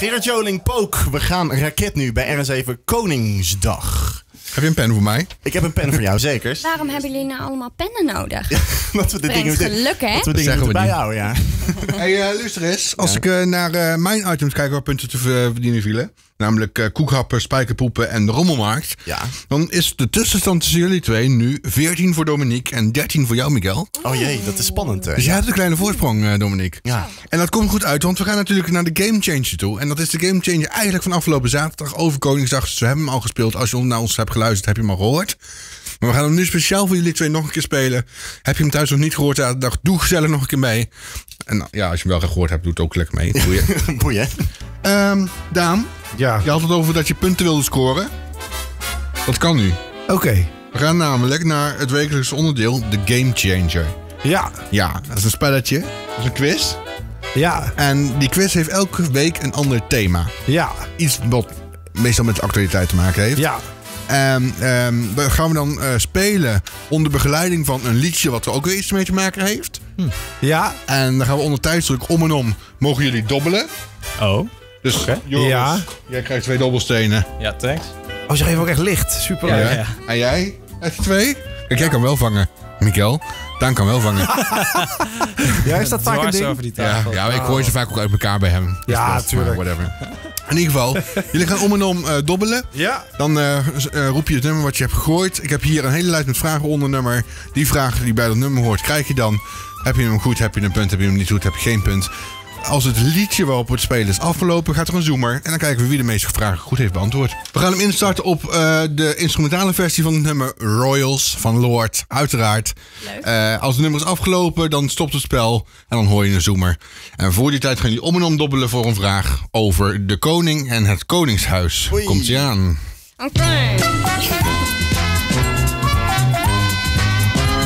Gerard Joling, Pook. We gaan raket nu bij RN7 Koningsdag. Heb je een pen voor mij? Ik heb een pen voor jou, zeker. Waarom hebben jullie nou allemaal pennen nodig? Dat we de Brengt dingen, geluk, hè? dat we dingen Zeggen moeten we niet. bijhouden, ja. Hey, eh, luister eens. Als ik eh, naar eh, mijn items kijk waar punten te ver- verdienen vielen. Namelijk koekhappen, spijkerpoepen en de rommelmarkt. Ja. Dan is de tussenstand tussen jullie twee nu 14 voor Dominique en 13 voor jou, Miguel. Oh jee, dat is spannend. Hè? Dus jij hebt een kleine voorsprong, Dominique. Ja. En dat komt goed uit, want we gaan natuurlijk naar de Game Changer toe. En dat is de Game Changer eigenlijk van afgelopen zaterdag over Koningsdag. Dus we hebben hem al gespeeld. Als je naar ons hebt geluisterd, heb je hem al gehoord. Maar we gaan hem nu speciaal voor jullie twee nog een keer spelen. Heb je hem thuis nog niet gehoord zaterdag, doe gezellig nog een keer mee. En nou, ja, als je hem wel gehoord hebt, doe het ook lekker mee. Doe je. Boeien. Ehm, Daan, Ja, je had het over dat je punten wilde scoren. Dat kan nu. oké. We gaan namelijk naar het wekelijkse onderdeel, de Game Changer. Ja, Ja, dat is een spelletje. Dat is een quiz. ja, En die quiz heeft elke week een ander thema. ja, Iets wat meestal met de actualiteit te maken heeft. ja. En ehm, dat gaan we dan eh, spelen onder begeleiding van een liedje wat er ook weer iets mee te maken heeft. Ja, En dan gaan we onder tijdsdruk om en om mogen jullie dobbelen. Oh, Dus Joris, Ja. jij krijgt twee dobbelstenen. ja, thanks. oh, ze geven ook echt licht. Super Ja. En jij? Heb je twee? Kijk, jij kan wel vangen. Miguel, Daan kan wel vangen. Ja, is dat vaak een ding? over die Ja, tafel. ja, ik hoor ze vaak ook uit elkaar bij hem. Dus Ja, dat is tuurlijk. maar Whatever. In ieder geval, jullie gaan om en om eh, dobbelen. Ja. Dan eh, eh, roep je het nummer wat je hebt gegooid. Ik heb hier een hele lijst met vragen onder nummer. Die vraag die bij dat nummer hoort, krijg je dan. Heb je hem goed, heb je een punt. Heb je hem niet goed, heb je geen punt. Als het liedje waarop het spelen is afgelopen, gaat er een zoomer. En dan kijken we wie de meeste vragen goed heeft beantwoord. We gaan hem instarten op eh, de instrumentale versie van het nummer Royals van Lord. Uiteraard. Leuk. Eh, als het nummer is afgelopen, dan stopt het spel. En dan hoor je een zoomer. En voor die tijd gaan jullie om en om dobbelen voor een vraag over de koning en het koningshuis. Oei. Komt ie aan. Oké.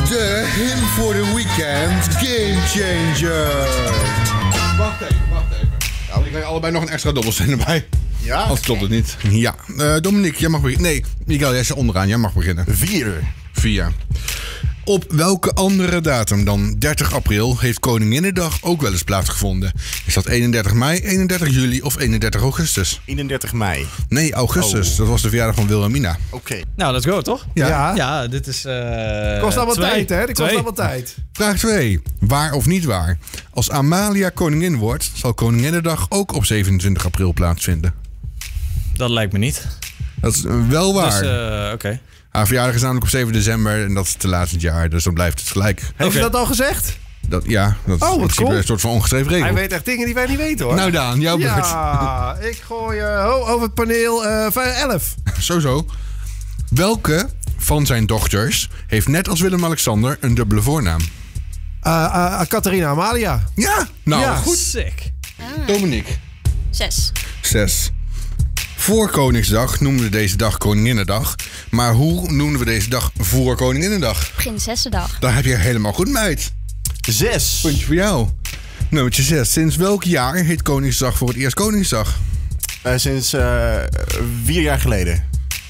De hint voor de weekend Game Changer. Wacht even, wacht even. Ja, die krijgen allebei nog een extra dobbelsteen erbij. Ja. Anders klopt het niet. Ja. Eh Dominique, jij mag beginnen. Nee, Miguel, jij zit onderaan. Jij mag beginnen. Vier. Via. Op welke andere datum dan 30 april heeft Koninginnedag ook wel eens plaatsgevonden? Is dat 31 mei, 31 juli of 31 augustus? 31 mei. Nee, augustus. Oh. Dat was de verjaardag van Wilhelmina. Oké. Nou, let's go, toch? Ja. Ja. Ja, dit is... eh Kost allemaal twee. tijd, hè? Dat kost Twee. allemaal tijd. Vraag 2. Waar of niet waar? Als Amalia koningin wordt, zal Koninginnedag ook op 27 april plaatsvinden. Dat lijkt me niet. Dat is wel waar. Dus, eh, oké. Haar verjaardag is namelijk op 7 december en dat is te laat in het jaar, dus dan blijft het gelijk. Heeft je dat al gezegd? Dat, ja, dat is Oh, wat cool. een soort van ongeschreven regel. Hij weet echt dingen die wij niet weten, hoor. Nou Daan, jouw beurt. ja, ik gooi eh, over het paneel eh 11. Zo zo. Welke van zijn dochters heeft net als Willem-Alexander een dubbele voornaam? Eh eh, Catharina Amalia. Ja, nou Ja. goed. Sick. Dominique. Zes. Zes. Voor Koningsdag noemen we deze dag Koninginnedag. Maar hoe noemen we deze dag voor Koninginnedag? Prinsessendag. Daar heb je helemaal goed, meid. Zes. Puntje voor jou. Nummertje 6. Sinds welk jaar heet Koningsdag voor het eerst Koningsdag? Eh, sinds eh, vier jaar geleden.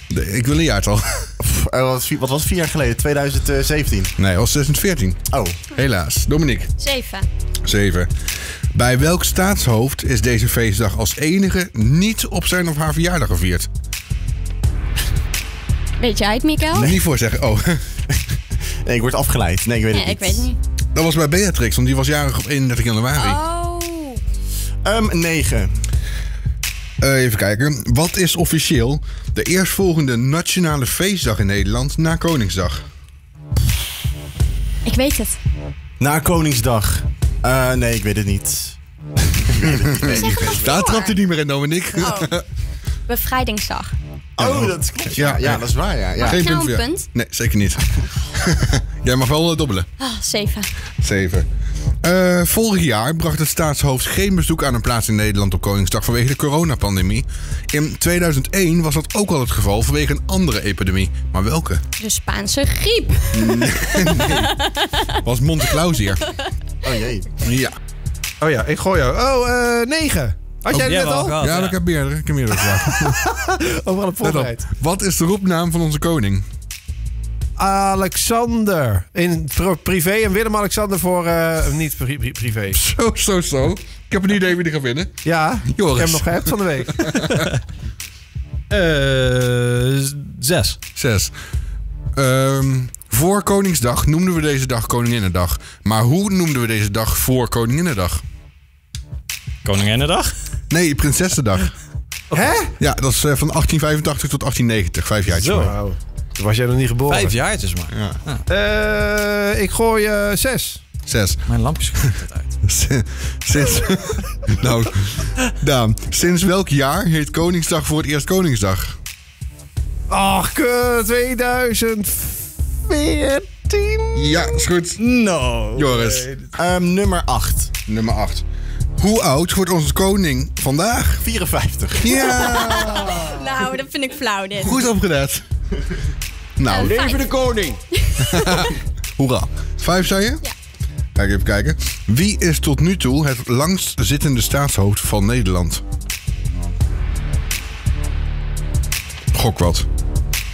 De- ik wil een jaartal. Pff, eh, wat, wat was het? Vier jaar geleden? 2017. Nee, dat was 2014. Oh. Helaas. Dominique. Zeven. 7. Bij welk staatshoofd is deze feestdag als enige niet op zijn of haar verjaardag gevierd? Weet jij het, Mikael? Niet voor zeggen. Oh, Nee, ik word afgeleid. Nee, ik weet Nee, het ik niet. weet het niet. dat was bij Beatrix, want die was jarig op 31 januari. Oh. Ehm, negen. Eh, even kijken. Wat is officieel de eerstvolgende nationale feestdag in Nederland na Koningsdag? Ik weet het. Na Koningsdag. Eh, nee, ik weet het niet. ik weet het niet. Nee, ik weet het niet. Daar trapt hij niet meer in, Dominique. Oh. Bevrijdingsdag. Oh, dat klopt. Ja, ja, dat is waar, ja. ja. Geen nou punt voor een jou. punt? Nee, zeker niet. Jij mag wel eh, dobbelen. Ah, zeven. 7. Eh, vorig jaar bracht het staatshoofd geen bezoek aan een plaats in Nederland op Koningsdag vanwege de coronapandemie. In 2001 was dat ook al het geval vanwege een andere epidemie. Maar welke? De Spaanse griep. Was Monte Claus hier. Oh jee. Ja. Oh ja, ik gooi jou. Oh, eh 9. Had jij Oh, het jij net wel al? gehad, Ja, ja. ik heb meerdere. Ik heb meerdere gevraagd. Overal op. voorbereid. Wat is de roepnaam van onze koning? Willem-Alexander. In privé en Willem-Alexander voor... eh, niet pri- pri- privé. Zo, zo, zo. Ik heb een idee wie er gaat winnen. Ja, Joris. ik heb hem nog geappt van de week. Eh, zes. Zes. Ehm, voor Koningsdag noemden we deze dag Koninginnedag. Maar hoe noemden we deze dag voor Koninginnedag? Koninginnedag? Nee, Prinsessendag. Hè? Ja, dat is eh, van 1885 tot 1890. Vijf jaar. Zo. Toen was jij nog niet geboren. Vijf jaartjes maar. Ja. Eh, ik gooi eh, zes. Zes. Mijn lampjes gaan altijd uit. Sinds... nou, Daan. Sinds welk jaar heet Koningsdag voor het eerst Koningsdag? Ach, kut, 2014. Ja, is goed. No. Joris. Ehm, nummer 8. Nummer 8. Hoe oud wordt onze koning vandaag? 54. Ja, Nou, dat vind ik flauw dit. goed opgelet. Nou, Eh, vijf. de koning. hoera. Vijf, zei je? Ja. Kijk even kijken. Wie is tot nu toe het langst zittende staatshoofd van Nederland? Gok wat.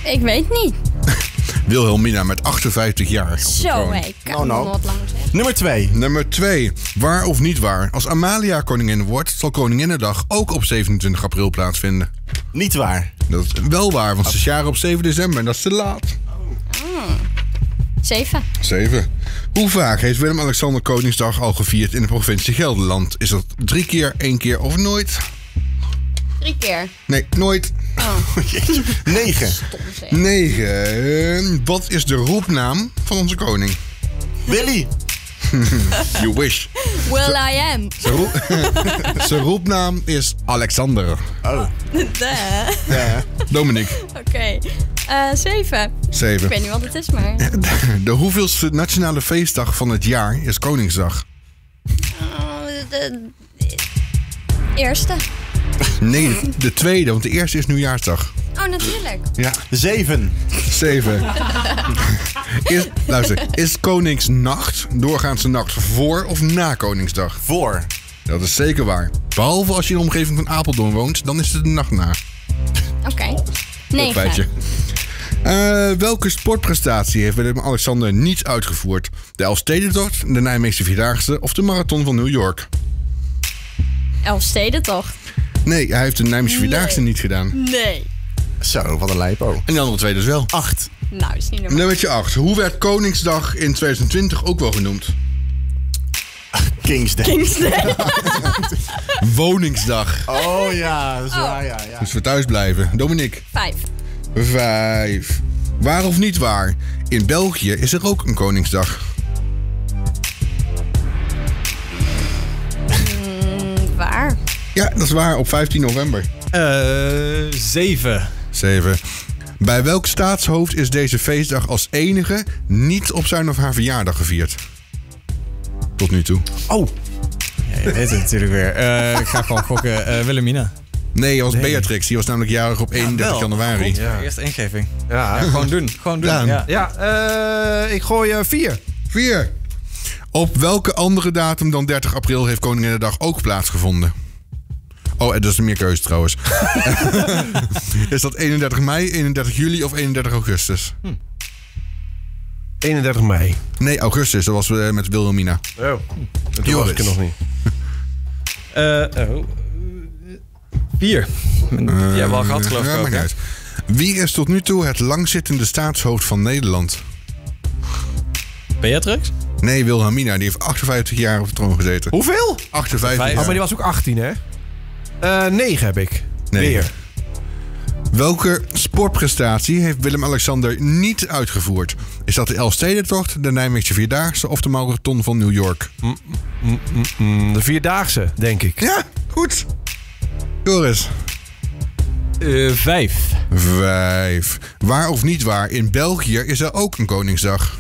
Ik weet niet. Wilhelmina met 58 jaar. Zo. Ik kan Nou, nou. nog wat lang zeggen. Nummer 2. Nummer 2. Waar of niet waar? Als Amalia koningin wordt, zal Koninginnedag ook op 27 april plaatsvinden. Niet waar. Dat is wel waar, want ze is jaren op 7 december en dat is te laat. Zeven. 7. Hoe vaak heeft Willem-Alexander Koningsdag al gevierd in de provincie Gelderland? Is dat drie keer, één keer of nooit? Drie keer. Nee, nooit. Oh, 9. stom. 9. Wat is de roepnaam van onze koning? Willy. You wish. Will I am. Zijn, roep- Zijn roepnaam is Alexander. Oh. Duh. Ja. Dominique. Oké. Eh, zeven. Ik 7. weet niet wat het is, maar... De hoeveelste nationale feestdag van het jaar is Koningsdag? Oh, de, de eerste. Nee, de tweede, want de eerste is nieuwjaarsdag. Oh, natuurlijk. Ja. 7. 7. Is, luister, is Koningsnacht doorgaans de nacht voor of na Koningsdag? Voor. Dat is zeker waar. Behalve als je in de omgeving van Apeldoorn woont, dan is het de nacht na. Oké. Dat feitje. Negen. Eh, welke sportprestatie heeft Willem-Alexander niet uitgevoerd? De Elfstedentocht, de Nijmeegse Vierdaagse of de Marathon van New York? Elfsteden toch? Nee, hij heeft de Nijmeegse Vierdaagse niet gedaan. Nee. Zo, wat een lijpo. En de andere twee dus wel. 8. Nou, is niet normaal. Nummertje 8. Hoe werd Koningsdag in 2020 ook wel genoemd? Kings Day. Kingsday. Woningsdag. Oh ja, dat is waar, ja. ja. Dus we thuis blijven. Dominique. Vijf. 5. Waar of niet waar? In België is er ook een Koningsdag. Mm, waar? Ja, dat is waar. Op 15 november. Eh, zeven. 7. Bij welk staatshoofd is deze feestdag als enige niet op zijn of haar verjaardag gevierd? Tot nu toe. Oh, Ja, je weet het natuurlijk weer. Eh, ik ga gewoon gokken. eh Wilhelmina. Nee, dat was Beatrix. Die was namelijk jarig op 31 wel. januari. Ja. Eerste ingeving. Ja. Ja, gewoon doen. Gewoon doen. Ja. Ja, eh, ik gooi eh, vier. 4. Op welke andere datum dan 30 april heeft Koninginnedag ook plaatsgevonden? Oh, dat is meer keuze trouwens. is dat 31 mei, 31 juli of 31 augustus? 31 mei. Nee, augustus. Dat was eh, met Wilhelmina. Oh. Toen was Joris. ik er nog niet. Eh, oh. Vier. Jij hebt wel gehad, geloof ik Ja, ook. maakt hè? niet uit. Wie is tot nu toe het langzittende staatshoofd van Nederland? Beatrix? Nee, Wilhelmina. Die heeft 58 jaar op de troon gezeten. Hoeveel? 58 Vijf. Oh, maar die was ook 18, hè? Eh 9 heb ik. Nee. Weer. Welke sportprestatie heeft Willem-Alexander niet uitgevoerd? Is dat de Elfstedentocht, de Nijmeegse Vierdaagse of de Marathon van New York? Mm, de Vierdaagse, denk ik. Ja, goed. Joris. Eh, vijf. Vijf. Waar of niet waar, in België is er ook een Koningsdag.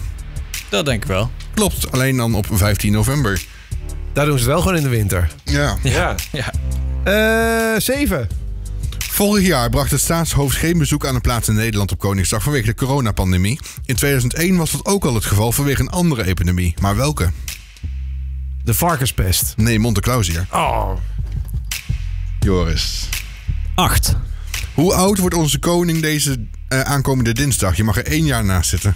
Dat denk ik wel. Klopt, alleen dan op 15 november. Daar doen ze het wel gewoon in de winter. Ja. Ja. Ja. Eh 7. Vorig jaar bracht het staatshoofd geen bezoek aan een plaats in Nederland op Koningsdag vanwege de coronapandemie. In 2001 was dat ook al het geval vanwege een andere epidemie. Maar welke? De varkenspest. Nee, Monte Clausier. Oh. Joris. Acht. Hoe oud wordt onze koning deze eh, aankomende dinsdag? Je mag er één jaar naast zitten.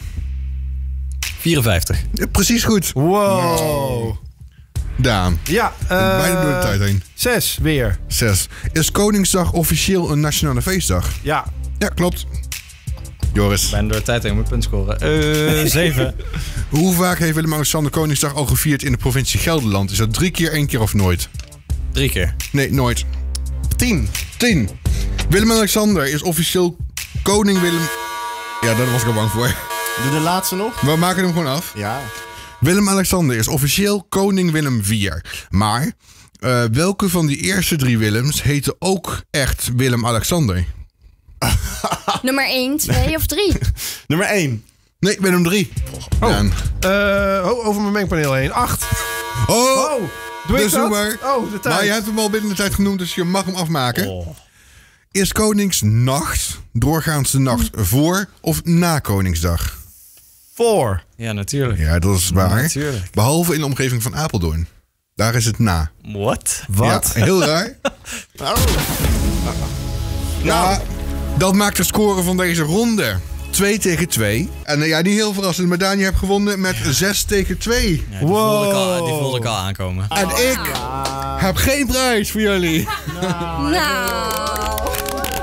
54. Ja, precies goed. Wow. Daan. Ja, eh, Bijna door de tijd heen. Zes weer. Zes. Is Koningsdag officieel een nationale feestdag? Ja. Ja, klopt. Joris. Bijna door de tijd heen moet punt scoren. Eh 7. Hoe vaak heeft Willem-Alexander Koningsdag al gevierd in de provincie Gelderland? Is dat drie keer, één keer of nooit? Drie keer. Nee, nooit. Tien. Tien. Willem-Alexander is officieel koning Willem... Ja, daar was ik al bang voor. Doe de laatste nog. We maken hem gewoon af. Ja. Willem-Alexander is officieel koning Willem IV. Maar eh, welke van die eerste drie Willems heette ook echt Willem-Alexander? Nummer 1, 2 of 3? Nummer één. Nee, Willem III. Oh. Daan. Eh, oh, over mijn mengpaneel heen. Acht. Oh, Oh, doe ik dat? Oh, de tijd. Maar je hebt hem al binnen de tijd genoemd, dus je mag hem afmaken. Oh. Is Koningsnacht doorgaans de nacht voor of na Koningsdag? Voor. Ja, natuurlijk. Ja, dat is waar. Natuurlijk. Behalve in de omgeving van Apeldoorn. Daar is het na. What? Wat? Ja, heel raar. Nou, dat maakt de score van deze ronde. 2 tegen 2. En eh, ja, niet heel verrassend, maar je hebt gewonnen met 6 tegen 2. Ja, die, voelde ik al, die voelde ik al aankomen. En ik heb geen prijs voor jullie. Nou,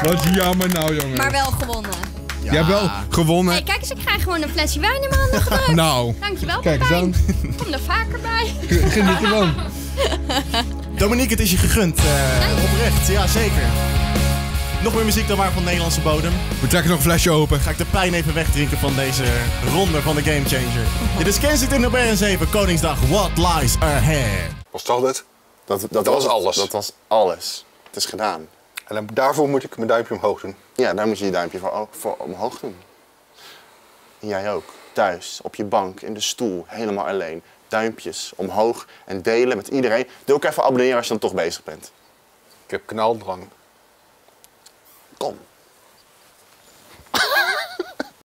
Wat jammer nou, jongen. maar wel gewonnen. Je hebt wel gewonnen. Hey, kijk eens, ik krijg gewoon een flesje wijn in mijn handen gedrukt. Nou, Dankjewel, kijk eens aan. Kom er vaker bij. Geniet ervan. Dominique, het is je gegund. eh, oprecht, ja zeker. Nog meer muziek dan maar van Nederlandse bodem. We trekken nog een flesje open. Ga ik de pijn even wegdrinken van deze ronde van de Game Changer. Dit is Kensington op BN7, Koningsdag. What lies ahead? Was dat het? Dat, dat, was alles. Dat was alles. Het is gedaan. En dan- daarvoor moet ik mijn duimpje omhoog doen. Ja, daar moet je je duimpje voor, voor omhoog doen. En jij ook. Thuis, op je bank, in de stoel, helemaal alleen. Duimpjes omhoog en delen met iedereen. Doe ook even abonneren als je dan toch bezig bent. Ik heb knaldrang. Kom.